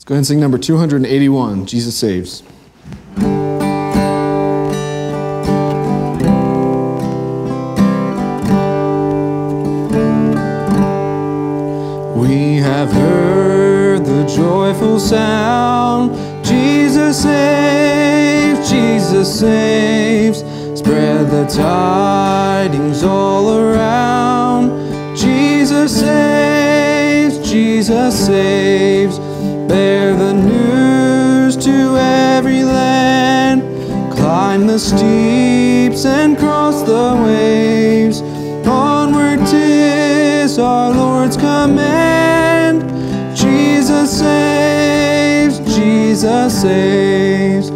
Let's go ahead and sing number 281 Jesus Saves. We have heard the joyful sound. Jesus saves, Jesus saves. Spread the tidings all around. Jesus saves, Jesus saves. The steeps and cross the waves. Onward tis our Lord's command. Jesus saves, Jesus saves.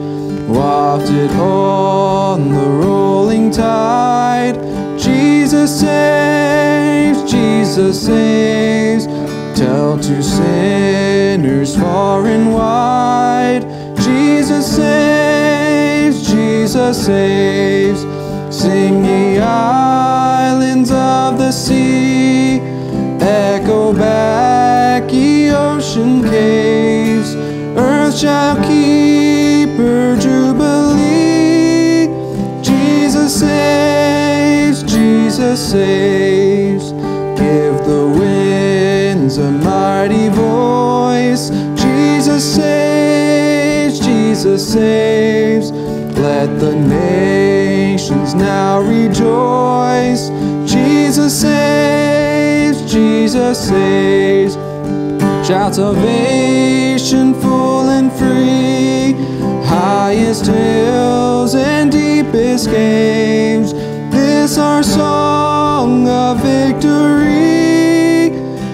Wafted on the rolling tide. Saves. Sing ye islands of the sea, echo back ye ocean caves. Earth shall keep her jubilee. Jesus saves, Jesus saves. Give the winds a mighty voice. Jesus saves, Jesus saves. Now rejoice. Jesus saves, Jesus saves. Shout of salvation full and free. Highest hills and deepest caves. This our song of victory.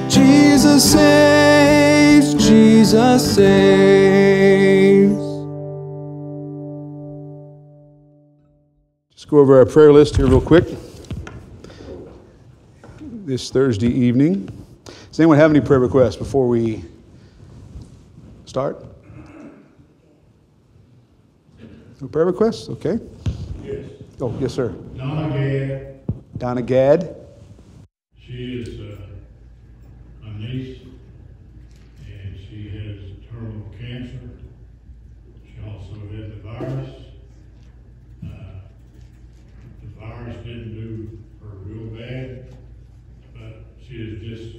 Jesus saves, Jesus saves. Go over our prayer list here real quick. This Thursday evening. Does anyone have any prayer requests before we start? No prayer requests? Okay. Yes, Oh, yes, sir. Donna Gad, Donna Gad. she is uh, my niece, and she has terminal cancer. She also had the virus. Uh, The virus didn't do her real bad, but she is just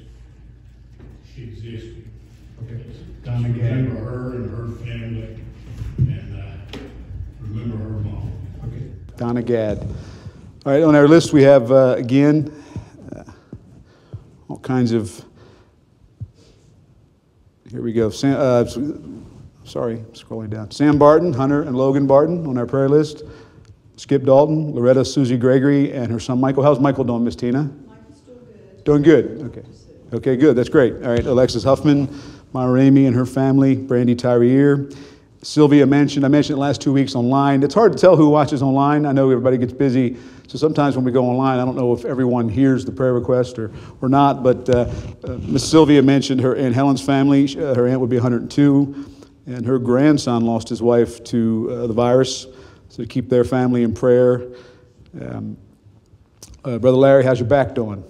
existing. Okay. Just Donna Gad. Remember her and her family, and uh, remember her mom. Okay. Donna Gad. All right, on our list we have uh, again uh, all kinds of. Here we go. Sam, uh, sorry, scrolling down. Sam Barton, Hunter, and Logan Barton on our prayer list. Skip Dalton, Loretta Susie Gregory, and her son Michael. How's Michael doing, Miss Tina? Doing good. Okay. Okay, good. That's great. All right, Alexis Huffman, Myra Amy and her family, Brandy Tyrier. Sylvia mentioned, I mentioned it last two weeks online. It's hard to tell who watches online. I know everybody gets busy, so sometimes when we go online, I don't know if everyone hears the prayer request or, or not. But uh, uh, Miss Sylvia mentioned her Aunt Helen's family. Uh, her aunt would be 102, and her grandson lost his wife to uh, the virus. So keep their family in prayer. Um, uh, Brother Larry, how's your back doing?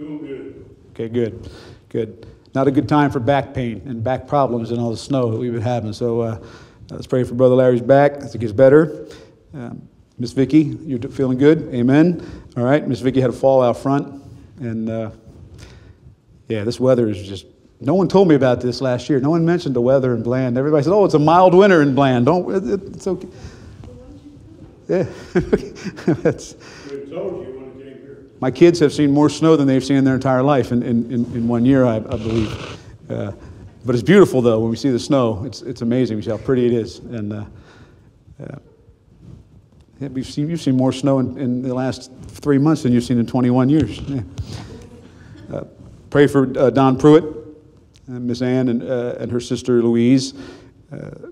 Doing good. Okay, good, good. Not a good time for back pain and back problems and all the snow that we've been having. So uh, let's pray for Brother Larry's back as it gets better. Um, Miss Vicky, you're feeling good? Amen. All right, Miss Vicky had a fall out front, and uh, yeah, this weather is just. No one told me about this last year. No one mentioned the weather in Bland. Everybody said, "Oh, it's a mild winter in Bland." Don't. It, it- it's okay. Yeah, that's. We told you when it came here. My kids have seen more snow than they've seen in their entire life in, in, in, in one year, I, I believe. Uh, but it's beautiful, though, when we see the snow. It's, it's amazing. We see how pretty it is. And uh, yeah, we've seen, you've seen more snow in, in the last three months than you've seen in 21 years. Yeah. Uh, pray for uh, Don Pruitt, uh, Miss Ann, and, and her sister Louise.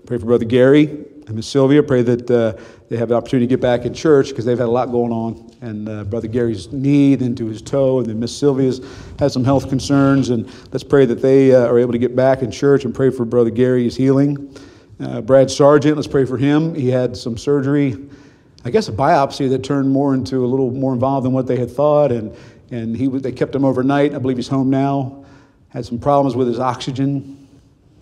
Pray for Brother Gary and Miss Sylvia. Pray that they have the opportunity to get back in church because they've had a lot going on. And uh, Brother Gary's knee, then to his toe, and then Miss Sylvia's had some health concerns. And let's pray that they uh, are able to get back in church and pray for Brother Gary's healing. Uh, Brad Sargent, let's pray for him. He had some surgery, I guess a biopsy that turned more into a little more involved than what they had thought. And, and he, they kept him overnight. I believe he's home now. Had some problems with his oxygen.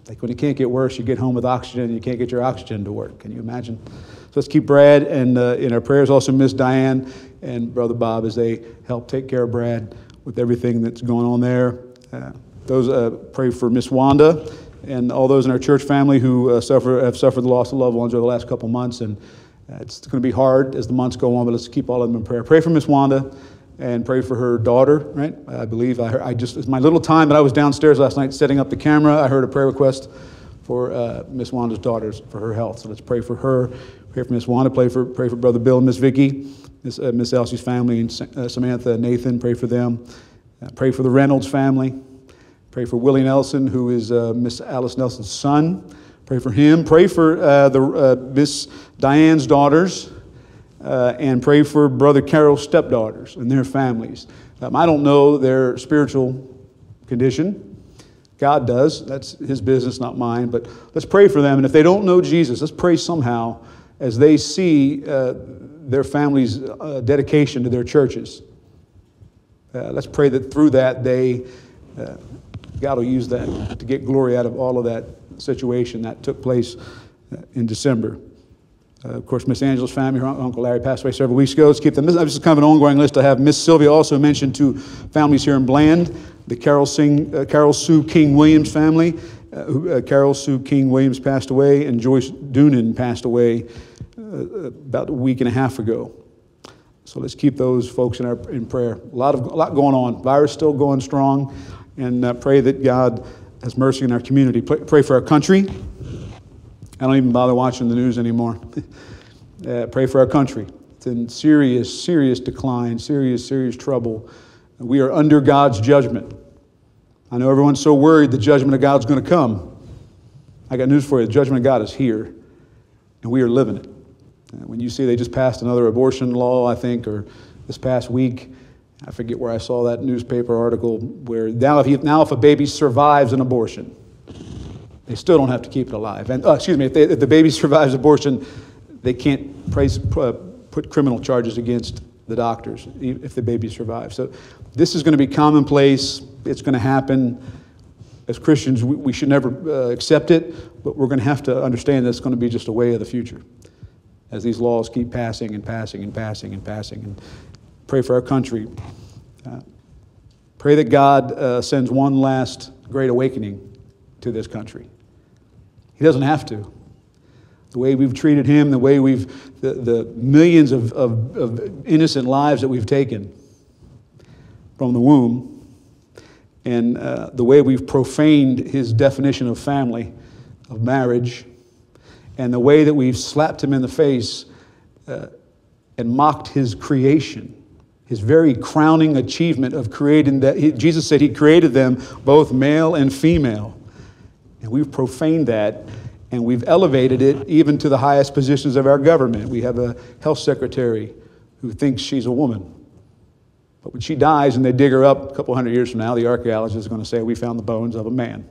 Like when it can't get worse, you get home with oxygen and you can't get your oxygen to work. Can you imagine? Let's keep Brad and uh, in our prayers. Also, Miss Diane and Brother Bob as they help take care of Brad with everything that's going on there. Uh, those uh, pray for Miss Wanda and all those in our church family who uh, suffer have suffered the loss of loved ones over the last couple months. And uh, it's going to be hard as the months go on, but let's keep all of them in prayer. Pray for Miss Wanda and pray for her daughter, right? I believe I, I just, it's my little time that I was downstairs last night setting up the camera. I heard a prayer request for uh, Miss Wanda's daughters for her health. So let's pray for her. Pray for Miss Wanda. Pray for, pray for Brother Bill and Miss Vicky, Miss, uh, Miss Elsie's family, and uh, Samantha Nathan. Pray for them. Uh, pray for the Reynolds family. Pray for Willie Nelson, who is uh, Miss Alice Nelson's son. Pray for him. Pray for uh, the Miss Diane's daughters uh, and pray for Brother Carol's stepdaughters and their families. Um, I don't know their spiritual condition. God does. That's his business, not mine. But let's pray for them. And if they don't know Jesus, let's pray somehow as they see uh, their families' uh, dedication to their churches. Uh, let's pray that through that, they, uh, God will use that to get glory out of all of that situation that took place uh, in December. Uh, of course, Miss Angela's family, her Uncle Larry passed away several weeks ago. Let's keep them. This is kind of an ongoing list I have. Miss Sylvia also mentioned two families here in Bland the Carol, Sing, Carol Sue King Williams family. Uh, uh Carol Sue King Williams passed away, and Joyce Doonan passed away uh, about a week and a half ago. So let's keep those folks in, our, in prayer. A lot, of, a lot going on. Virus still going strong, and uh, pray that God has mercy in our community. Pray, pray for our country. I don't even bother watching the news anymore. uh, pray for our country. It's in serious, serious decline, serious, serious trouble. We are under God's judgment. I know everyone's so worried the judgment of God's going to come. I got news for you the judgment of God is here, and we are living it. Uh, when you see they just passed another abortion law, I think, or this past week, I forget where I saw that newspaper article where now if, now if a baby survives an abortion, they still don't have to keep it alive. And, uh, excuse me, if, they, if, the baby survives abortion, they can't praise, uh, put criminal charges against the doctors if the baby survives. So this is going to be commonplace. It's going to happen. As Christians, we, we should never uh, accept it, but we're going to have to understand that it's going to be just a way of the future as these laws keep passing and passing and passing and passing. And pray for our country. Uh, pray that God uh, sends one last great awakening to this country. He doesn't have to. The way we've treated him, the way we've, the, the millions of, of, of innocent lives that we've taken from the womb, and uh, the way we've profaned his definition of family, of marriage, and the way that we've slapped him in the face uh, and mocked his creation, his very crowning achievement of creating that. He, Jesus said he created them both male and female. And we've profaned that and we've elevated it even to the highest positions of our government. We have a health secretary who thinks she's a woman. But when she dies and they dig her up a couple hundred years from now, the archaeologist is going to say, We found the bones of a man.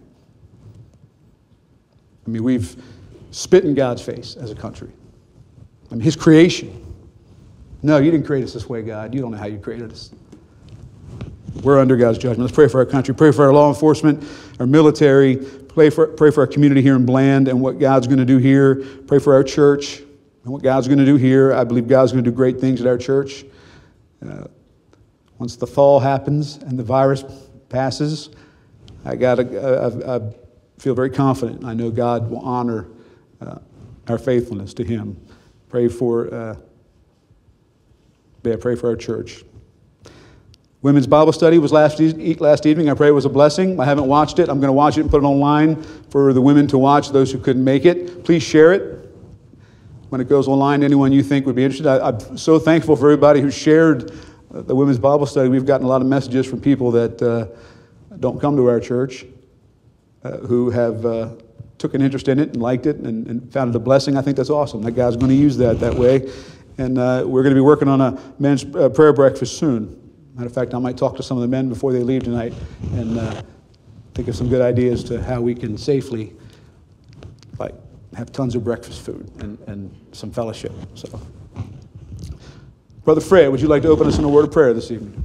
I mean, we've spit in God's face as a country. I mean, His creation. No, you didn't create us this way, God. You don't know how you created us. We're under God's judgment. Let's pray for our country, pray for our law enforcement, our military, pray for, pray for our community here in Bland and what God's going to do here. Pray for our church and what God's going to do here. I believe God's going to do great things at our church. Uh, once the fall happens and the virus passes, I, got I, I feel very confident. I know God will honor uh, our faithfulness to Him. Pray for, uh, yeah, pray for our church. Women's Bible study was last, last evening. I pray it was a blessing. I haven't watched it. I'm going to watch it and put it online for the women to watch, those who couldn't make it. Please share it when it goes online. Anyone you think would be interested. I, am so thankful for everybody who shared uh, the Women's Bible study. We've gotten a lot of messages from people that uh, don't come to our church uh, who have uh, took an interest in it and liked it and, and, found it a blessing. I think that's awesome. That God's going to use that that way. And uh, we're going to be working on a men's uh, prayer breakfast soon. Matter of fact, I might talk to some of the men before they leave tonight and uh, think of some good ideas to how we can safely, like, have tons of breakfast food and, and some fellowship. So, Brother Fred, would you like to open us in a word of prayer this evening?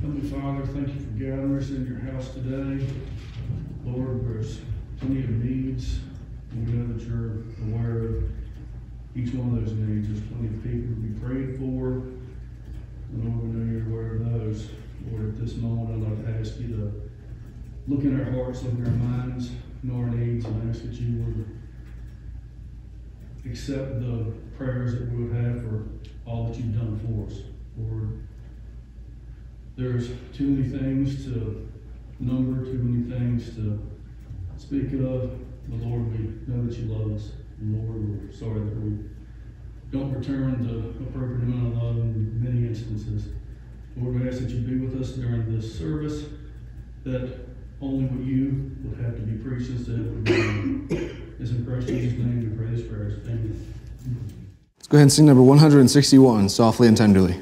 Heavenly Father, thank you for gathering us in your house today. Lord, there's plenty of needs, and we know that you're aware of each one of those needs. There's plenty of people to be prayed for, Lord, we know you're aware of those. Lord, at this moment, I'd like to ask you to look in our hearts, look in our minds, know our needs, and ask that you would accept the prayers that we would have for all that you've done for us. Lord, there's too many things to number, too many things to speak of, but Lord, we know that you love us. Lord, we're sorry that we don't return the appropriate amount of love in many instances. Lord, we ask that you be with us during this service, that only what you would have to be preached instead. It's in Christ Jesus' name we pray this prayer. Amen. Let's go ahead and sing number 161, Softly and Tenderly.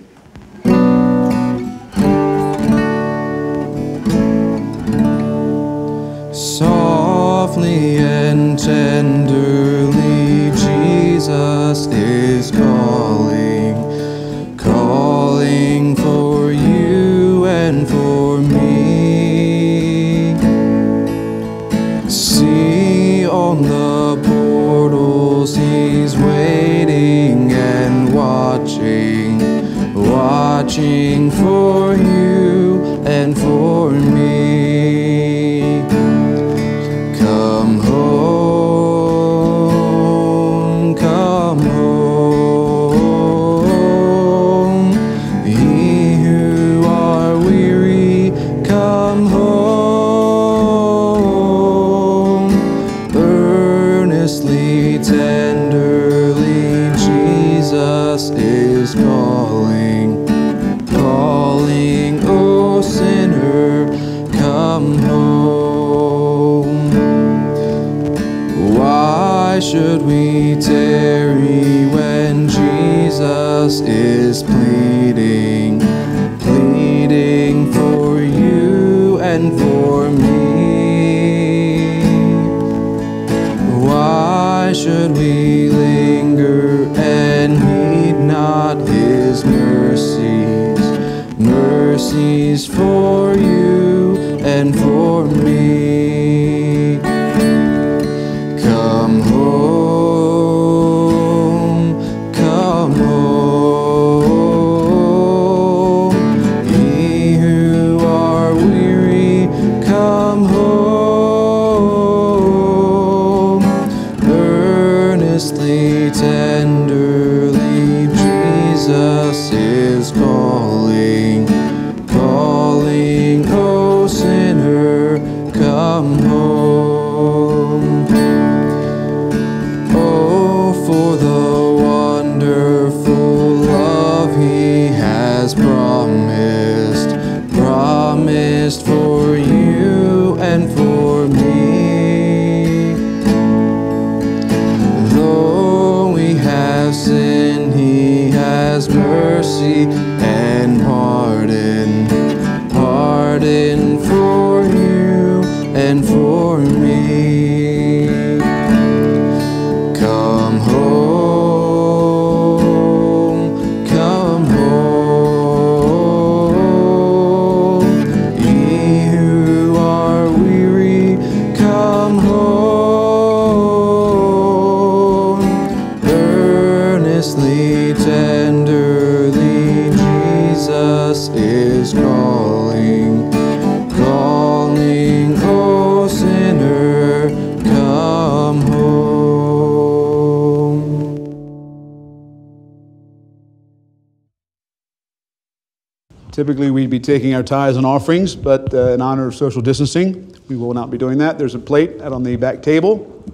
Taking our tithes and offerings, but uh, in honor of social distancing, we will not be doing that. There's a plate out on the back table,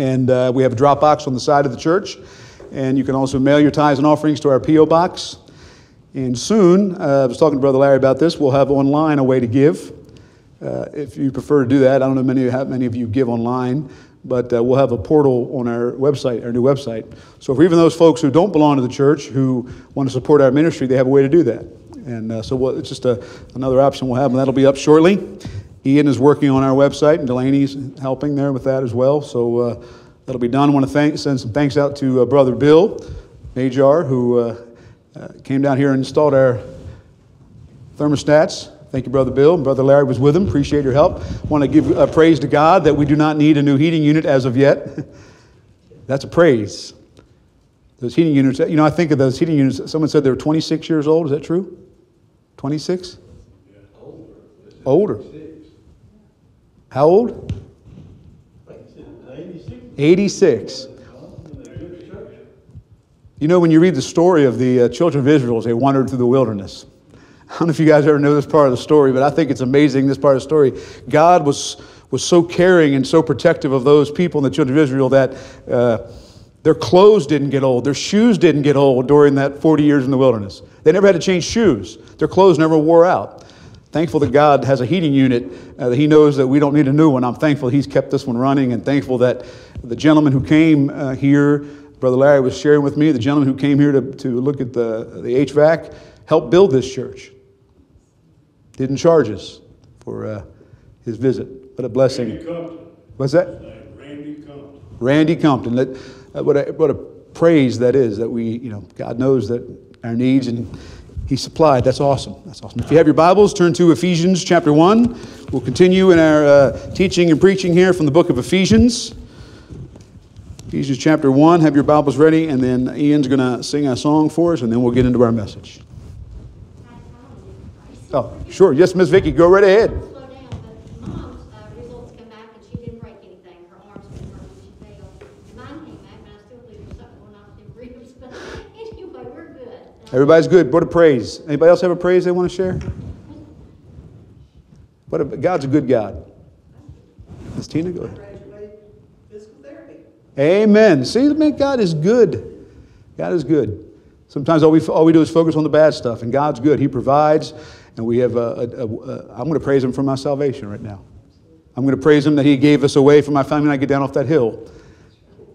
and uh, we have a drop box on the side of the church. And you can also mail your tithes and offerings to our P.O. box. And soon, uh, I was talking to Brother Larry about this, we'll have online a way to give. Uh, if you prefer to do that, I don't know many, how many of you give online, but uh, we'll have a portal on our website, our new website. So for even those folks who don't belong to the church who want to support our ministry, they have a way to do that. And uh, so we'll, it's just a, another option we'll have, and that'll be up shortly. Ian is working on our website, and Delaney's helping there with that as well. So uh, that'll be done. I want to thank, send some thanks out to uh, Brother Bill Majar, who uh, uh, came down here and installed our thermostats. Thank you, Brother Bill. Brother Larry was with him. Appreciate your help. Want to give praise to God that we do not need a new heating unit as of yet. That's a praise. Those heating units, you know, I think of those heating units. Someone said they were 26 years old. Is that true? 26? Older. How old? 86. You know, when you read the story of the uh, children of Israel as they wandered through the wilderness, I don't know if you guys ever know this part of the story, but I think it's amazing, this part of the story. God was, was so caring and so protective of those people in the children of Israel that uh, their clothes didn't get old, their shoes didn't get old during that 40 years in the wilderness. They never had to change shoes, their clothes never wore out. Thankful that God has a heating unit uh, that He knows that we don't need a new one. I'm thankful He's kept this one running and thankful that the gentleman who came uh, here, Brother Larry was sharing with me, the gentleman who came here to, to look at the, the HVAC, helped build this church. Didn't charge us for uh, his visit. What a blessing. Randy Compton. What's that? Randy Compton. Randy Compton. That, uh, what, a, what a praise that is that we, you know, God knows that our needs and He supplied. That's awesome. That's awesome. If you have your Bibles, turn to Ephesians chapter 1. We'll continue in our uh, teaching and preaching here from the book of Ephesians. Ephesians chapter 1. Have your Bibles ready, and then Ian's going to sing a song for us, and then we'll get into our message. Oh, sure. Yes, Miss Vicki, go right ahead. Slow down, but mom's uh, results come back and she didn't break anything. Her arms were hurt when she fell. And mine came back, and I still believe there's something going on with them ribs. But anyway, we're good. Everybody's good. What a praise. Anybody else have a praise they want to share? What a, God's a good God. Miss Tina, go ahead. Amen. See, man, God is good. God is good. Sometimes all we, all we do is focus on the bad stuff, and God's good. He provides, and we have I'm going to praise Him for my salvation right now. I'm going to praise Him that He gave us away from my family and I get down off that hill.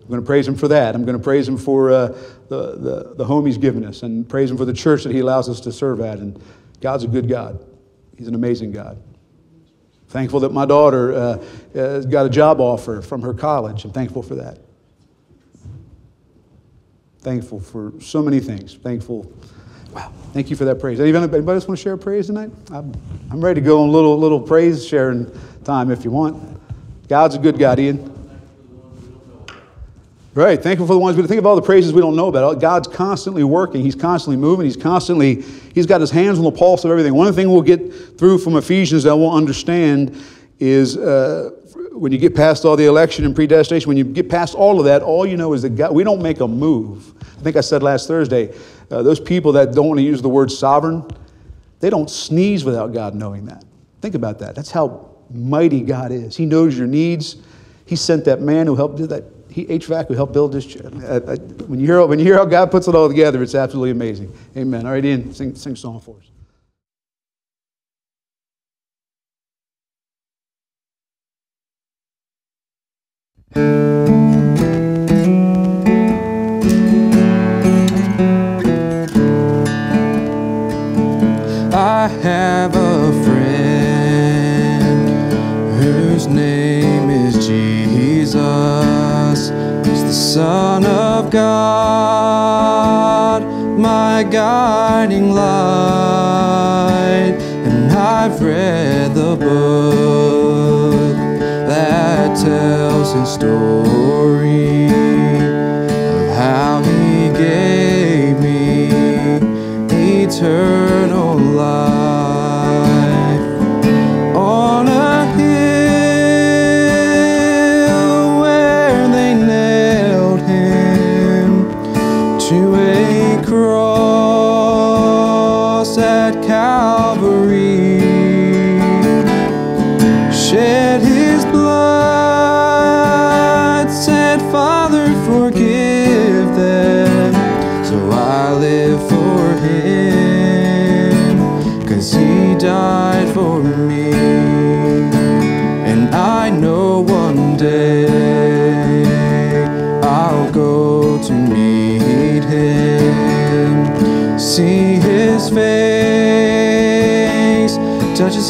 I'm going to praise Him for that. I'm going to praise Him for uh, the, the, the home He's given us, and praise Him for the church that He allows us to serve at. And God's a good God. He's an amazing God. Thankful that my daughter uh, uh, got a job offer from her college. I'm thankful for that. Thankful for so many things. Thankful. Wow. Thank you for that praise. Anybody, anybody else want to share a praise tonight? I'm, I'm ready to go on a little, little praise sharing time if you want. God's a good God, Ian. Right. Thankful for the ones we think of all the praises we don't know about. God's constantly working. He's constantly moving. He's constantly, he's got his hands on the pulse of everything. One things we'll get through from Ephesians that we'll understand is uh, when you get past all the election and predestination, when you get past all of that, all you know is that God, we don't make a move. I think I said last Thursday, uh, those people that don't want to use the word sovereign, they don't sneeze without God knowing that. Think about that. That's how mighty God is. He knows your needs. He sent that man who helped do that. He, HVAC, who helped build this. Uh, uh, when, you hear, when you hear how God puts it all together, it's absolutely amazing. Amen. All right, Ian, sing, sing song for us. I have God, my guiding light. And I've read the book that tells his story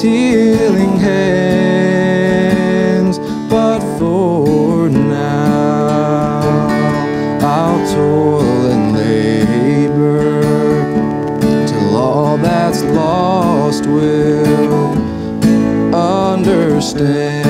healing hands. But for now, I'll toil and labor till all that's lost will understand.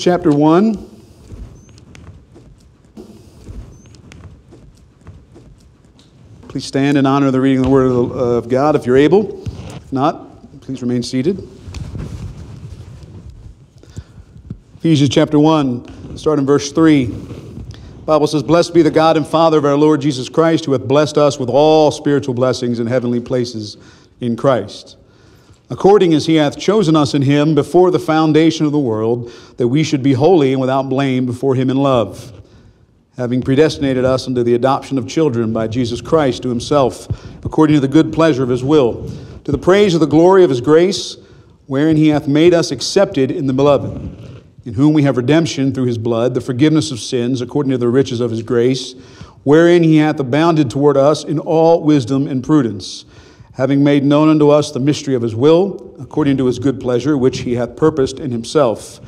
Chapter 1. Please stand in honor of the reading of the Word of, God if you're able. If not, please remain seated. Ephesians chapter 1, start in verse 3. The Bible says, Blessed be the God and Father of our Lord Jesus Christ, who hath blessed us with all spiritual blessings in heavenly places in Christ according as he hath chosen us in him before the foundation of the world, that we should be holy and without blame before him in love, having predestinated us unto the adoption of children by Jesus Christ to himself, according to the good pleasure of his will, to the praise of the glory of his grace, wherein he hath made us accepted in the beloved, in whom we have redemption through his blood, the forgiveness of sins, according to the riches of his grace, wherein he hath abounded toward us in all wisdom and prudence having made known unto us the mystery of his will, according to his good pleasure, which he hath purposed in himself,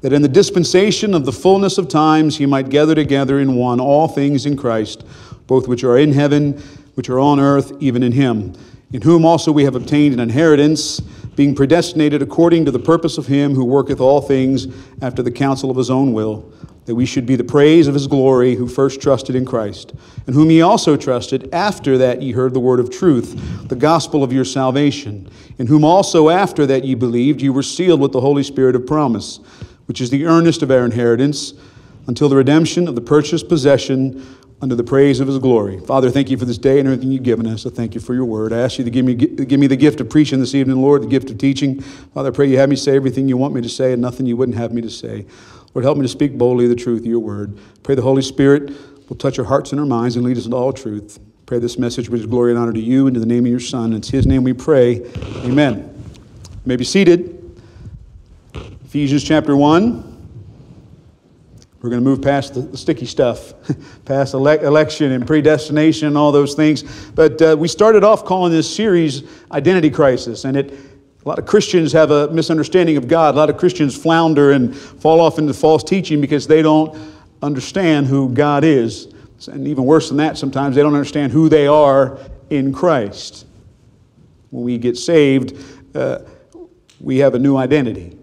that in the dispensation of the fullness of times he might gather together in one all things in Christ, both which are in heaven, which are on earth, even in him, in whom also we have obtained an inheritance, being predestinated according to the purpose of him who worketh all things after the counsel of his own will that we should be the praise of his glory, who first trusted in Christ, and whom ye also trusted after that ye heard the word of truth, the gospel of your salvation, in whom also after that ye believed, ye were sealed with the Holy Spirit of promise, which is the earnest of our inheritance, until the redemption of the purchased possession unto the praise of his glory. Father, thank you for this day and everything you've given us. I thank you for your word. I ask you to give me, give me the gift of preaching this evening, Lord, the gift of teaching. Father, I pray you have me say everything you want me to say and nothing you wouldn't have me to say. Lord, help me to speak boldly the truth of your word. Pray the Holy Spirit will touch our hearts and our minds and lead us into all truth. Pray this message brings glory and honor to you and to the name of your Son. It's his name we pray. Amen. You may be seated. Ephesians chapter 1. We're going to move past the, the sticky stuff, past ele- election and predestination and all those things. But uh, we started off calling this series Identity Crisis, and it a lot of Christians have a misunderstanding of God. A lot of Christians flounder and fall off into false teaching because they don't understand who God is. And even worse than that, sometimes they don't understand who they are in Christ. When we get saved, uh, we have a new identity.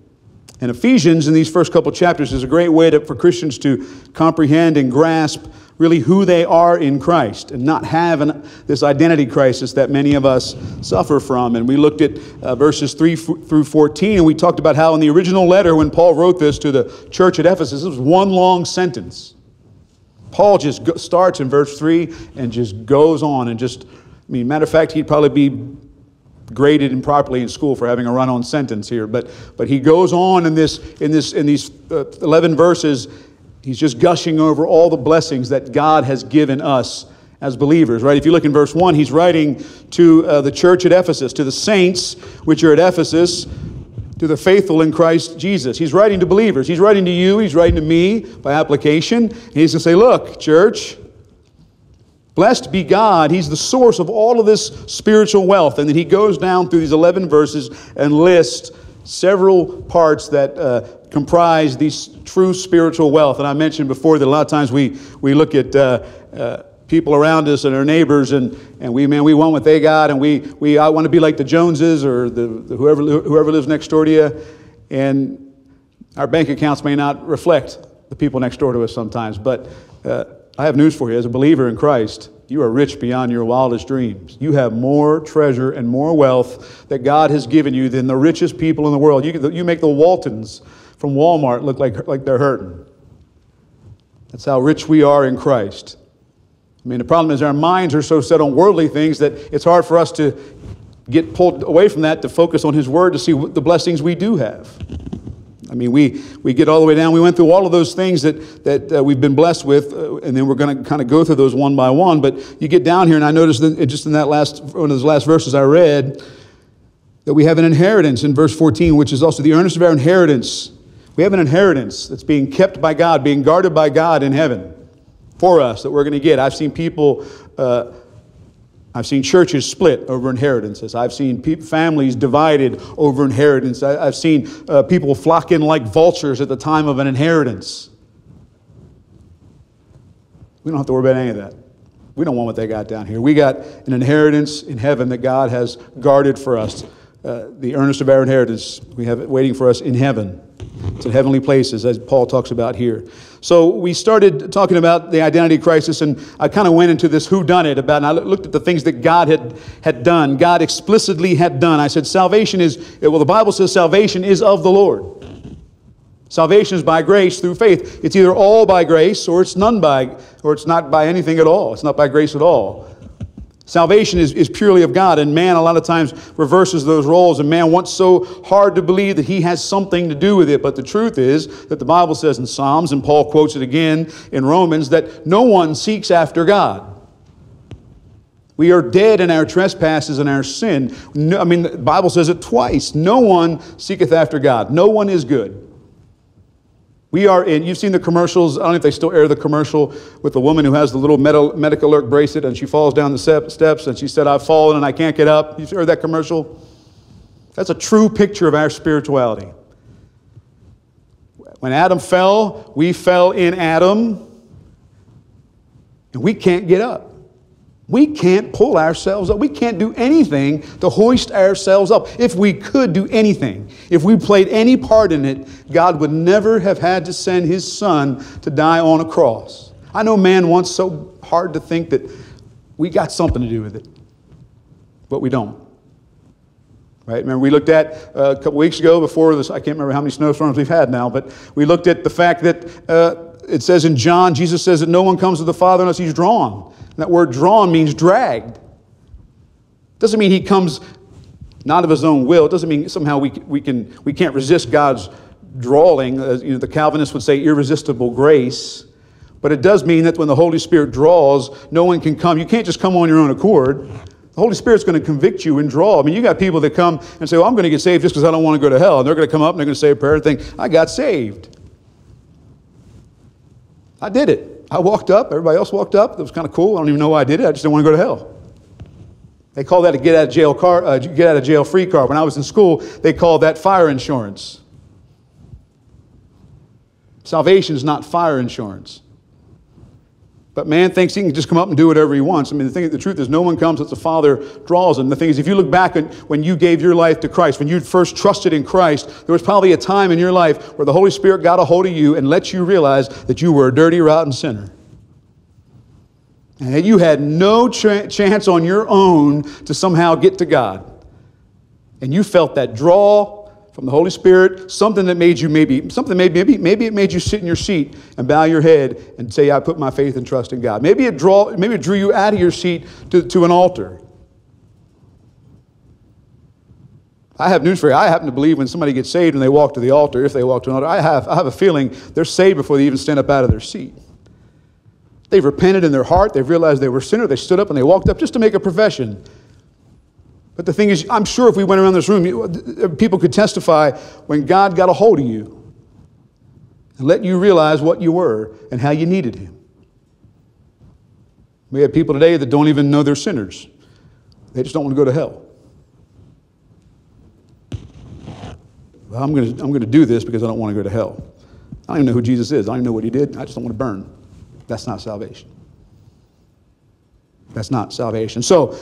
And Ephesians, in these first couple chapters, is a great way to, for Christians to comprehend and grasp really who they are in Christ and not have an, this identity crisis that many of us suffer from. And we looked at uh, verses 3 f- through 14, and we talked about how in the original letter, when Paul wrote this to the church at Ephesus, it was one long sentence. Paul just go, starts in verse 3 and just goes on and just, I mean, matter of fact, he'd probably be graded improperly in school for having a run-on sentence here, but but he goes on in this in this in these uh, 11 verses He's just gushing over all the blessings that God has given us as believers, right? If you look in verse 1, he's writing to uh, the church at Ephesus, to the saints which are at Ephesus, to the faithful in Christ Jesus. He's writing to believers. He's writing to you, he's writing to me by application. And he's going to say, Look, church, blessed be God. He's the source of all of this spiritual wealth. And then he goes down through these 11 verses and lists several parts that uh, comprise these true spiritual wealth. And I mentioned before that a lot of times we, we look at uh, uh, people around us and our neighbors and, and we, man, we want what they got and we, we I want to be like the Joneses or the, the whoever, whoever lives next door to you. And our bank accounts may not reflect the people next door to us sometimes. But uh, I have news for you. As a believer in Christ, you are rich beyond your wildest dreams. You have more treasure and more wealth that God has given you than the richest people in the world. You, you make the Waltons from Walmart look like, like they're hurting. That's how rich we are in Christ. I mean, the problem is our minds are so set on worldly things that it's hard for us to get pulled away from that to focus on His Word to see what the blessings we do have. I mean, we, we get all the way down. We went through all of those things that, that uh, we've been blessed with, uh, and then we're going to kind of go through those one by one. But you get down here, and I noticed that just in that last one of those last verses I read that we have an inheritance in verse 14, which is also the earnest of our inheritance. We have an inheritance that's being kept by God, being guarded by God in heaven for us that we're going to get. I've seen people. Uh, I've seen churches split over inheritances. I've seen pe- families divided over inheritance. I- have seen uh, people flock in like vultures at the time of an inheritance. We don't have to worry about any of that. We don't want what they got down here. We got an inheritance in heaven that God has guarded for us. Uh, the earnest of our inheritance, we have it waiting for us in heaven. In heavenly places, as Paul talks about here. So we started talking about the identity crisis, and I kind of went into this who done it about, and I looked at the things that God had, had done, God explicitly had done. I said, salvation is, well, the Bible says salvation is of the Lord. Salvation is by grace through faith. It's either all by grace or it's none by, or it's not by anything at all. It's not by grace at all. Salvation is, is purely of God, and man a lot of times reverses those roles, and man wants so hard to believe that he has something to do with it. But the truth is that the Bible says in Psalms, and Paul quotes it again in Romans, that no one seeks after God. We are dead in our trespasses and our sin. No, I mean, the Bible says it twice. No one seeketh after God. No one is good. We are in, you've seen the commercials. I don't know if they still air the commercial with the woman who has the little medical alert bracelet and she falls down the steps and she said, I've fallen and I can't get up. You've heard that commercial? That's a true picture of our spirituality. When Adam fell, we fell in Adam and we can't get up. We can't pull ourselves up. We can't do anything to hoist ourselves up. If we could do anything, if we played any part in it, God would never have had to send His Son to die on a cross. I know man wants so hard to think that we got something to do with it, but we don't. Right? Remember, we looked at uh, a couple weeks ago before this, I can't remember how many snowstorms we've had now, but we looked at the fact that uh, it says in John, Jesus says that no one comes to the Father unless he's drawn. That word drawn means dragged. Doesn't mean he comes not of his own will. It doesn't mean somehow we, we, can, we can't resist God's drawing. As, you know, the Calvinists would say irresistible grace. But it does mean that when the Holy Spirit draws, no one can come. You can't just come on your own accord. The Holy Spirit's going to convict you and draw. I mean, you got people that come and say, well, I'm going to get saved just because I don't want to go to hell. And they're going to come up and they're going to say a prayer and think, I got saved. I did it. I walked up, everybody else walked up. It was kind of cool. I don't even know why I did it. I just didn't want to go to hell. They call that a get out of jail car, uh, get out of jail free card. When I was in school, they called that fire insurance. Salvation is not fire insurance. But man thinks he can just come up and do whatever he wants. I mean, the, thing, the truth is, no one comes as the Father draws him. The thing is, if you look back at when you gave your life to Christ, when you first trusted in Christ, there was probably a time in your life where the Holy Spirit got a hold of you and let you realize that you were a dirty, rotten sinner. And that you had no ch- chance on your own to somehow get to God. And you felt that draw from the Holy Spirit, something that made you maybe, something maybe, maybe, maybe it made you sit in your seat and bow your head and say, I put my faith and trust in God. Maybe it draw, maybe it drew you out of your seat to, to an altar. I have news for you. I happen to believe when somebody gets saved and they walk to the altar, if they walk to an altar, I have, I have a feeling they're saved before they even stand up out of their seat. They've repented in their heart. They've realized they were sinner. They stood up and they walked up just to make a profession. But the thing is, I'm sure if we went around this room, people could testify when God got a hold of you and let you realize what you were and how you needed Him. We have people today that don't even know they're sinners, they just don't want to go to hell. Well, I'm going to, I'm going to do this because I don't want to go to hell. I don't even know who Jesus is. I don't even know what He did. I just don't want to burn. That's not salvation. That's not salvation. So,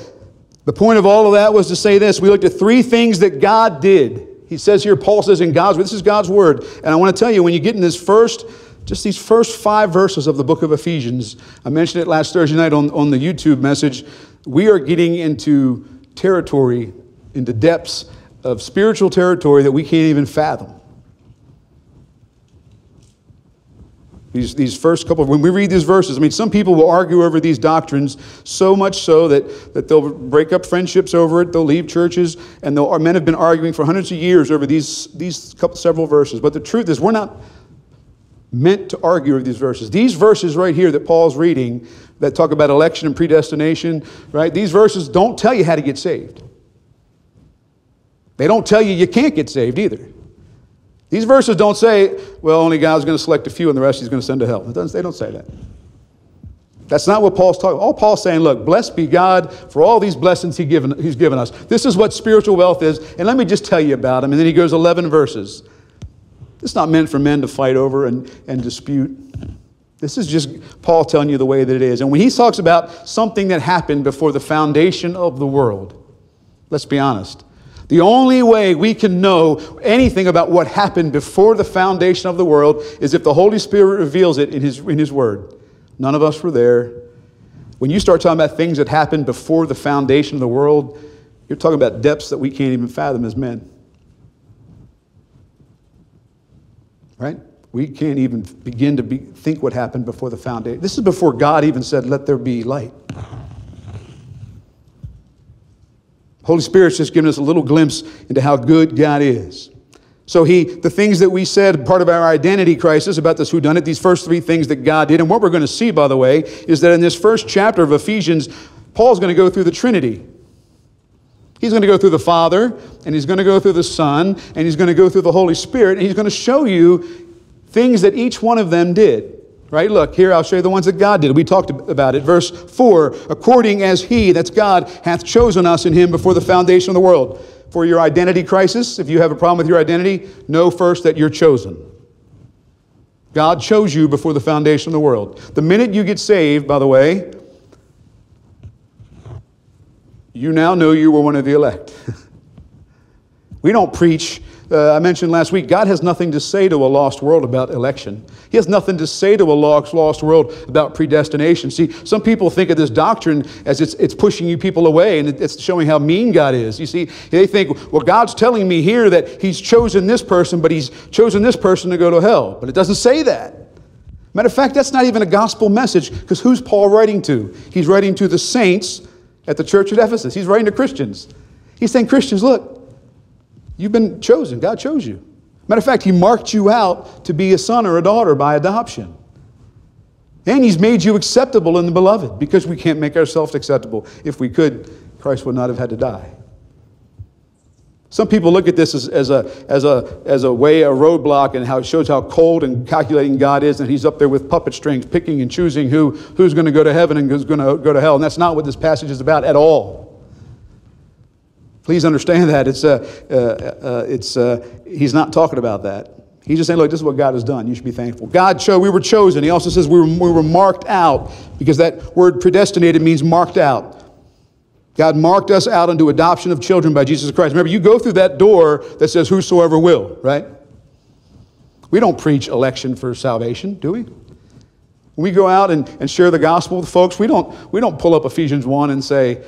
the point of all of that was to say this. We looked at three things that God did. He says here, Paul says in God's word, this is God's word. And I want to tell you, when you get in this first just these first five verses of the book of Ephesians. I mentioned it last Thursday night on, on the YouTube message. We are getting into territory, into depths of spiritual territory that we can't even fathom. These, these first couple, when we read these verses, I mean, some people will argue over these doctrines so much so that, that they'll break up friendships over it, they'll leave churches, and they'll, men have been arguing for hundreds of years over these, these couple, several verses. But the truth is, we're not meant to argue over these verses. These verses right here that Paul's reading that talk about election and predestination, right? These verses don't tell you how to get saved. They don't tell you you can't get saved either. These verses don't say, well, only God's going to select a few and the rest he's going to send to hell. they don't say that. That's not what Paul's talking All Paul's saying, look, blessed be God for all these blessings he given, he's given us. This is what spiritual wealth is. And let me just tell you about him. And then he goes 11 verses. It's not meant for men to fight over and, and dispute. This is just Paul telling you the way that it is. And when he talks about something that happened before the foundation of the world, let's be honest. The only way we can know anything about what happened before the foundation of the world is if the Holy Spirit reveals it in His, in his Word. None of us were there. When you start talking about things that happened before the foundation of the world, you're talking about depths that we can't even fathom as men. Right? We can't even begin to be, think what happened before the foundation. This is before God even said, Let there be light. Holy Spirit's just giving us a little glimpse into how good God is. So he, the things that we said, part of our identity crisis about this who done it, these first three things that God did, and what we're going to see, by the way, is that in this first chapter of Ephesians, Paul's going to go through the Trinity. He's going to go through the Father, and he's going to go through the Son, and he's going to go through the Holy Spirit, and he's going to show you things that each one of them did. Right? Look, here I'll show you the ones that God did. We talked about it. Verse 4 According as He, that's God, hath chosen us in Him before the foundation of the world. For your identity crisis, if you have a problem with your identity, know first that you're chosen. God chose you before the foundation of the world. The minute you get saved, by the way, you now know you were one of the elect. we don't preach uh, I mentioned last week, God has nothing to say to a lost world about election. He has nothing to say to a lost, lost world about predestination. See, some people think of this doctrine as it's, it's pushing you people away and it's showing how mean God is. You see, they think, well, God's telling me here that He's chosen this person, but He's chosen this person to go to hell. But it doesn't say that. Matter of fact, that's not even a gospel message because who's Paul writing to? He's writing to the saints at the church at Ephesus. He's writing to Christians. He's saying, Christians, look, You've been chosen. God chose you. Matter of fact, He marked you out to be a son or a daughter by adoption. And He's made you acceptable in the beloved because we can't make ourselves acceptable. If we could, Christ would not have had to die. Some people look at this as, as, a, as, a, as a way, a roadblock, and how it shows how cold and calculating God is, and He's up there with puppet strings, picking and choosing who, who's going to go to heaven and who's going to go to hell. And that's not what this passage is about at all. Please understand that. It's, uh, uh, uh, it's, uh, he's not talking about that. He's just saying, look, this is what God has done. You should be thankful. God chose, we were chosen. He also says we were, we were marked out because that word predestinated means marked out. God marked us out unto adoption of children by Jesus Christ. Remember, you go through that door that says whosoever will, right? We don't preach election for salvation, do we? When we go out and, and share the gospel with folks, we don't, we don't pull up Ephesians 1 and say,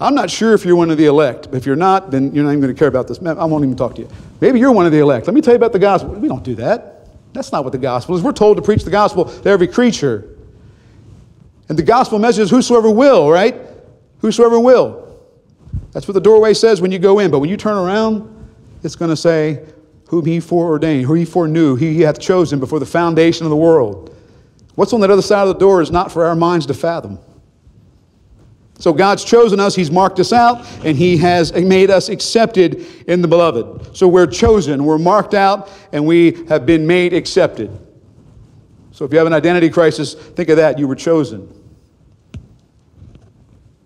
I'm not sure if you're one of the elect. If you're not, then you're not even going to care about this. I won't even talk to you. Maybe you're one of the elect. Let me tell you about the gospel. We don't do that. That's not what the gospel is. We're told to preach the gospel to every creature. And the gospel message is whosoever will, right? Whosoever will. That's what the doorway says when you go in. But when you turn around, it's going to say, whom he foreordained, who he foreknew, he hath chosen before the foundation of the world. What's on that other side of the door is not for our minds to fathom. So God's chosen us, He's marked us out, and He has made us accepted in the beloved. So we're chosen, we're marked out, and we have been made accepted. So if you have an identity crisis, think of that. You were chosen.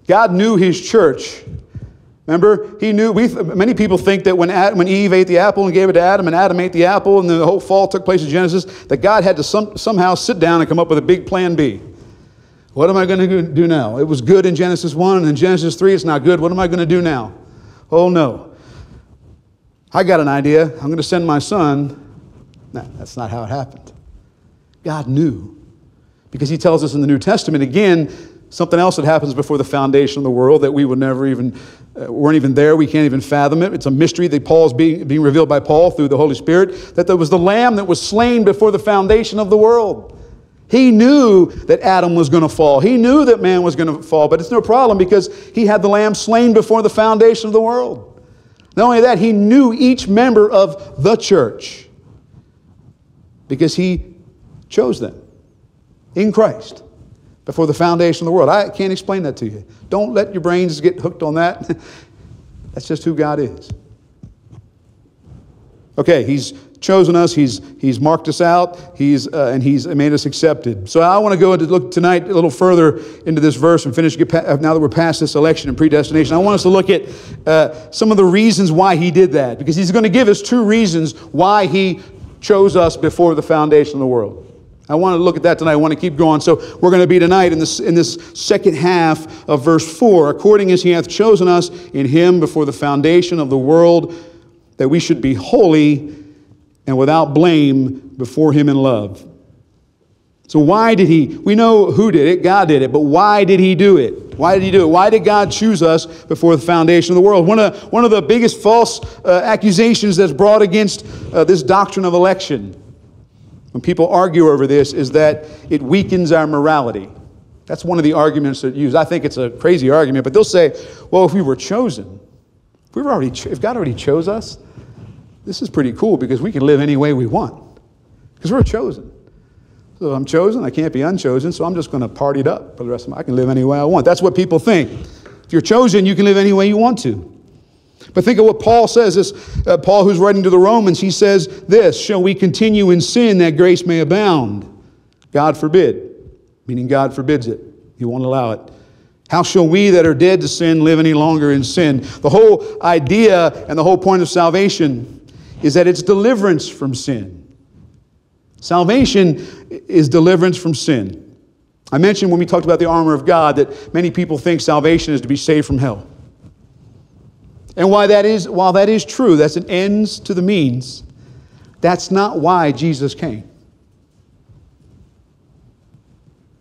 God knew His church. Remember, He knew. We, many people think that when, Adam, when Eve ate the apple and gave it to Adam, and Adam ate the apple, and the whole fall took place in Genesis, that God had to some, somehow sit down and come up with a big plan B. What am I going to do now? It was good in Genesis 1, and in Genesis 3, it's not good. What am I going to do now? Oh, no. I got an idea. I'm going to send my son. No, that's not how it happened. God knew. Because he tells us in the New Testament, again, something else that happens before the foundation of the world that we would never even, uh, weren't even there, we can't even fathom it. It's a mystery that Paul's being, being revealed by Paul through the Holy Spirit, that there was the lamb that was slain before the foundation of the world. He knew that Adam was going to fall. He knew that man was going to fall, but it's no problem because he had the lamb slain before the foundation of the world. Not only that, he knew each member of the church because he chose them in Christ before the foundation of the world. I can't explain that to you. Don't let your brains get hooked on that. That's just who God is. Okay, he's chosen us, he's, he's marked us out, he's, uh, and he's made us accepted. So I want to go into look tonight a little further into this verse and finish, pa- now that we're past this election and predestination. I want us to look at uh, some of the reasons why he did that, because he's going to give us two reasons why he chose us before the foundation of the world. I want to look at that tonight. I want to keep going. So we're going to be tonight in this, in this second half of verse 4. According as he hath chosen us in him before the foundation of the world, that we should be holy and without blame before him in love. So why did he? We know who did it. God did it. But why did he do it? Why did he do it? Why did God choose us before the foundation of the world? One of, one of the biggest false uh, accusations that's brought against uh, this doctrine of election when people argue over this is that it weakens our morality. That's one of the arguments that use. I think it's a crazy argument, but they'll say, well, if we were chosen, we were already, if God already chose us, this is pretty cool because we can live any way we want because we're chosen. So I'm chosen, I can't be unchosen, so I'm just going to party it up for the rest of my I can live any way I want. That's what people think. If you're chosen, you can live any way you want to. But think of what Paul says. This uh, Paul, who's writing to the Romans, he says this: "Shall we continue in sin that grace may abound? God forbid." Meaning, God forbids it. He won't allow it. How shall we that are dead to sin live any longer in sin? The whole idea and the whole point of salvation is that it's deliverance from sin. Salvation is deliverance from sin. I mentioned when we talked about the armor of God that many people think salvation is to be saved from hell. And why that is, while that is true, that's an ends to the means, that's not why Jesus came.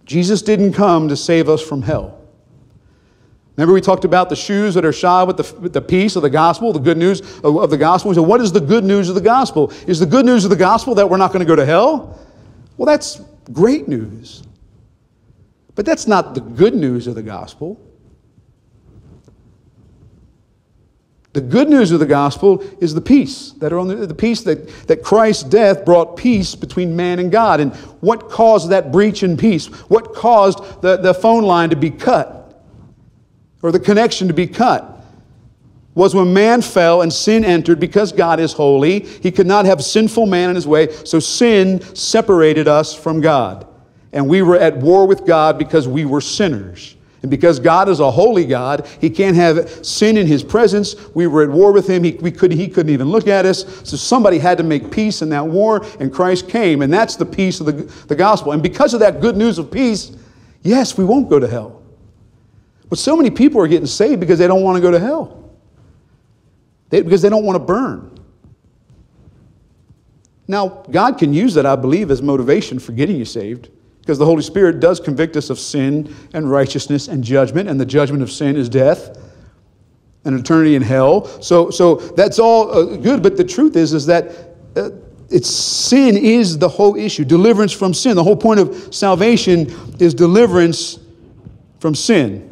Jesus didn't come to save us from hell. Remember, we talked about the shoes that are shod with the, with the peace of the gospel, the good news of, of the gospel. So, what is the good news of the gospel? Is the good news of the gospel that we're not going to go to hell? Well, that's great news. But that's not the good news of the gospel. The good news of the gospel is the peace that are on the, the peace that, that Christ's death brought peace between man and God. And what caused that breach in peace? What caused the, the phone line to be cut? Or the connection to be cut? Was when man fell and sin entered because God is holy. He could not have sinful man in his way, so sin separated us from God. And we were at war with God because we were sinners. And because God is a holy God, He can't have sin in His presence. We were at war with Him. He, we could, he couldn't even look at us. So somebody had to make peace in that war, and Christ came. And that's the peace of the, the gospel. And because of that good news of peace, yes, we won't go to hell. But so many people are getting saved because they don't want to go to hell, they, because they don't want to burn. Now, God can use that, I believe, as motivation for getting you saved. Because the Holy Spirit does convict us of sin and righteousness and judgment, and the judgment of sin is death and eternity in hell. So, so that's all uh, good, but the truth is, is that uh, it's sin is the whole issue. Deliverance from sin. The whole point of salvation is deliverance from sin.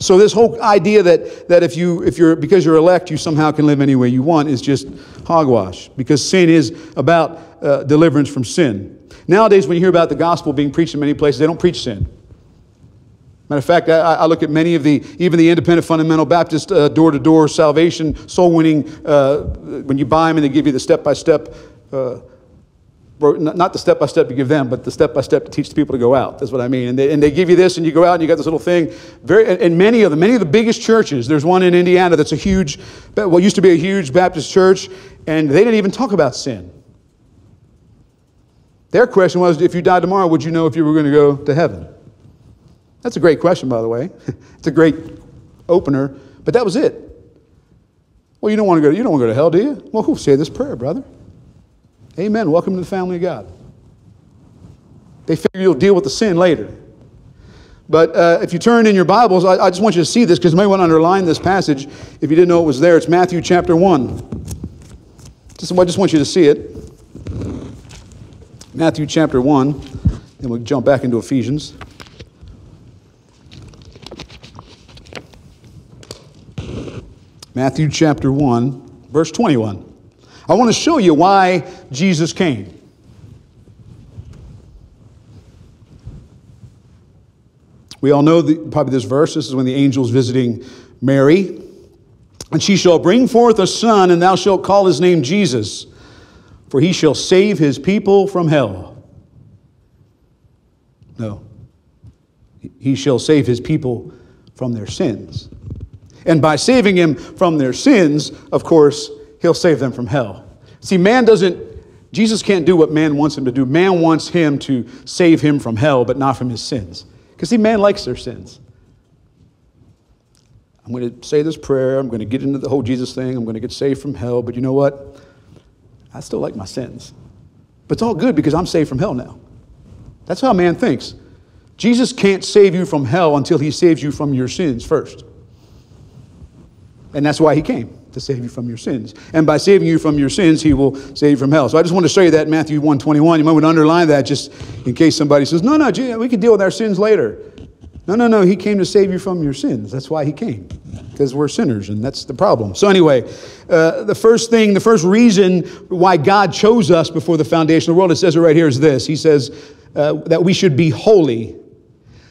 So this whole idea that, that if you if you're because you're elect, you somehow can live any way you want is just hogwash. Because sin is about uh, deliverance from sin. Nowadays, when you hear about the gospel being preached in many places, they don't preach sin. Matter of fact, I, I look at many of the, even the independent fundamental Baptist door to door salvation, soul winning, uh, when you buy them and they give you the step by step, not the step by step to give them, but the step by step to teach the people to go out. That's what I mean. And they, and they give you this, and you go out and you got this little thing. Very, and many of them, many of the biggest churches, there's one in Indiana that's a huge, what used to be a huge Baptist church, and they didn't even talk about sin. Their question was if you died tomorrow, would you know if you were going to go to heaven? That's a great question, by the way. it's a great opener, but that was it. Well, you don't want to go, you don't want to go to hell, do you? Well, who say this prayer, brother? Amen. Welcome to the family of God. They figure you'll deal with the sin later. But uh, if you turn in your Bibles, I, I just want you to see this because you may want to underline this passage if you didn't know it was there. It's Matthew chapter 1. Just, I just want you to see it. Matthew chapter 1. Then we'll jump back into Ephesians. Matthew chapter 1, verse 21. I want to show you why Jesus came. We all know the, probably this verse. This is when the angel's visiting Mary. And she shall bring forth a son, and thou shalt call his name Jesus, for he shall save his people from hell. No. He shall save his people from their sins. And by saving him from their sins, of course, he'll save them from hell. See, man doesn't, Jesus can't do what man wants him to do. Man wants him to save him from hell, but not from his sins. Because, see, man likes their sins. I'm going to say this prayer. I'm going to get into the whole Jesus thing. I'm going to get saved from hell. But you know what? I still like my sins. But it's all good because I'm saved from hell now. That's how man thinks. Jesus can't save you from hell until he saves you from your sins first. And that's why he came, to save you from your sins. And by saving you from your sins, he will save you from hell. So I just want to show you that in Matthew 121. You might want to underline that just in case somebody says, no, no, we can deal with our sins later. No, no, no, he came to save you from your sins. That's why he came, because we're sinners, and that's the problem. So, anyway, uh, the first thing, the first reason why God chose us before the foundation of the world, it says it right here, is this He says uh, that we should be holy.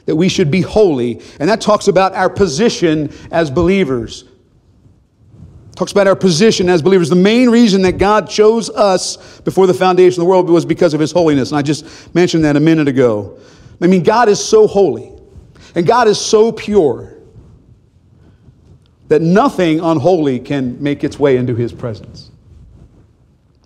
That we should be holy. And that talks about our position as believers talks about our position as believers. The main reason that God chose us before the foundation of the world was because of his holiness. And I just mentioned that a minute ago. I mean, God is so holy and God is so pure that nothing unholy can make its way into his presence.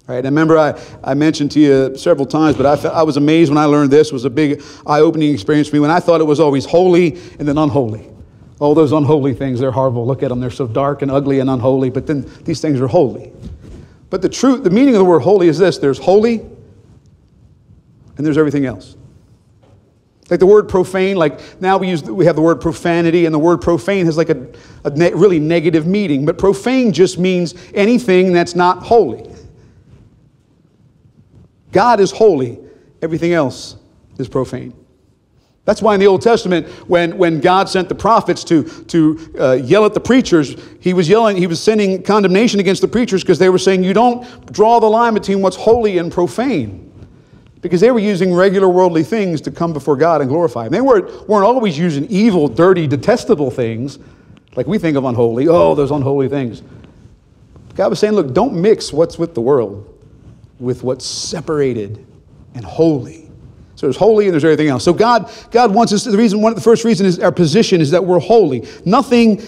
Right? I remember I, I mentioned to you several times, but I, I was amazed when I learned this. It was a big eye opening experience for me when I thought it was always holy and then unholy. Oh, those unholy things, they're horrible. Look at them. They're so dark and ugly and unholy, but then these things are holy. But the truth, the meaning of the word holy is this there's holy and there's everything else. Like the word profane, like now we use we have the word profanity, and the word profane has like a, a ne- really negative meaning. But profane just means anything that's not holy. God is holy, everything else is profane. That's why in the Old Testament, when, when God sent the prophets to, to uh, yell at the preachers, he was yelling, he was sending condemnation against the preachers because they were saying, You don't draw the line between what's holy and profane. Because they were using regular worldly things to come before God and glorify Him. They weren't, weren't always using evil, dirty, detestable things like we think of unholy. Oh, those unholy things. God was saying, Look, don't mix what's with the world with what's separated and holy. There's holy and there's everything else. So God, God wants us. The reason, one of the first reason is our position is that we're holy. Nothing